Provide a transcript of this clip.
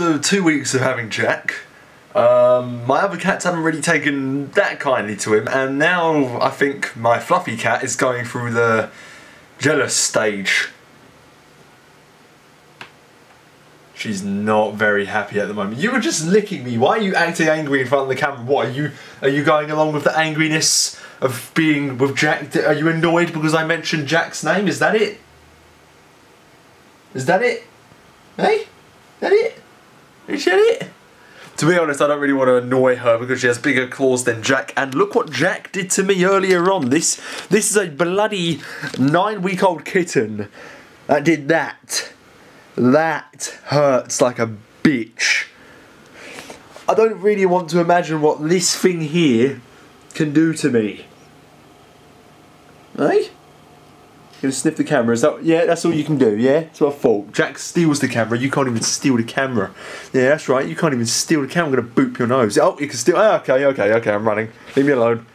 after two weeks of having Jack, um, my other cats haven't really taken that kindly to him, and now I think my fluffy cat is going through the jealous stage. She's not very happy at the moment. You were just licking me. Why are you acting angry in front of the camera? What are you? Are you going along with the angriness of being with Jack? Are you annoyed because I mentioned Jack's name? Is that it? Is that it? Hey? Is that it? To be honest, I don't really want to annoy her because she has bigger claws than Jack. And look what Jack did to me earlier on. This this is a bloody nine-week-old kitten that did that. That hurts like a bitch. I don't really want to imagine what this thing here can do to me. Hey? You gonna sniff the camera? Is that yeah? That's all you can do. Yeah, it's my fault. Jack steals the camera. You can't even steal the camera. Yeah, that's right. You can't even steal the camera. I'm gonna boop your nose. Oh, you can steal. Oh, okay, okay, okay. I'm running. Leave me alone.